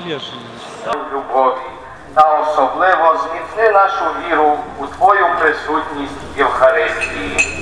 залежні. Любові та особливо зміцни нашу віру у Твою присутність Євхаристії.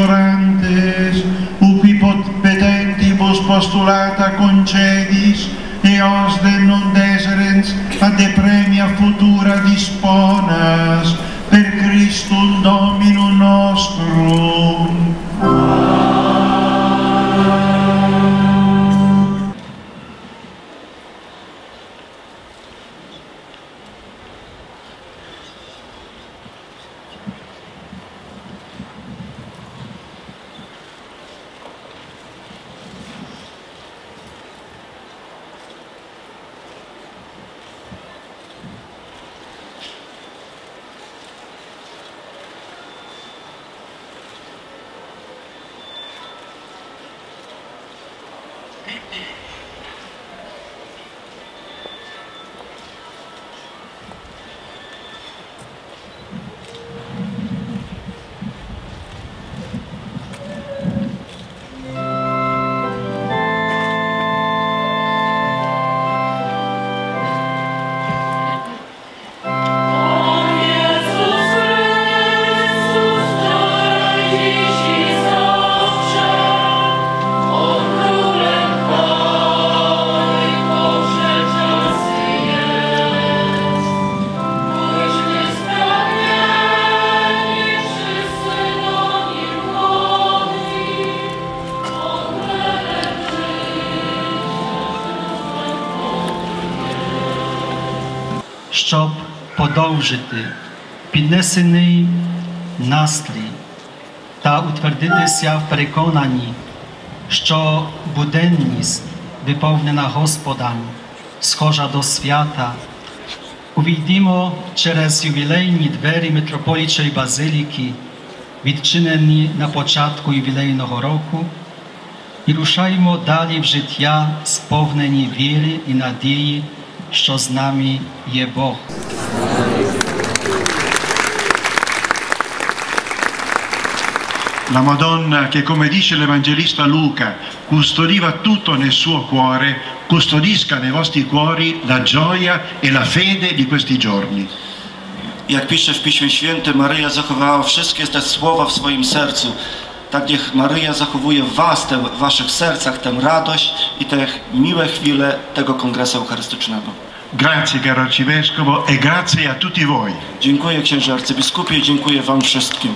Exorantes, ubi petentibus postulata concedis, eos de non deserens ad de premia futura disponas, deep, deep. Щоб подовжити піднесений настрій та утвердитися в переконанні, що буденність, виповнена Господом, схожа до свята, увійдімо через ювілейні двері митрополічої базиліки, відчинені на початку ювілейного року, і рушаємо далі в життя, сповнені віри і надії, що з нами є Бог. La Madonna che, come dice l'Evangelista Luca, custodiva tutto nel suo cuore, custodisca nei vostri cuori la gioia e la fede di questi giorni. Jak pisze w Piśmie Świętym, Maryja zachowała wszystkie te słowa w swoim sercu. Tak niech Maryja zachowuje w was, te, w waszych sercach tę radość i te miłe chwile tego kongresu eucharystycznego. Grazie caro Arcivescovo e grazie a tutti voi. Dziękuję księże arcybiskupie, dziękuję wam wszystkim.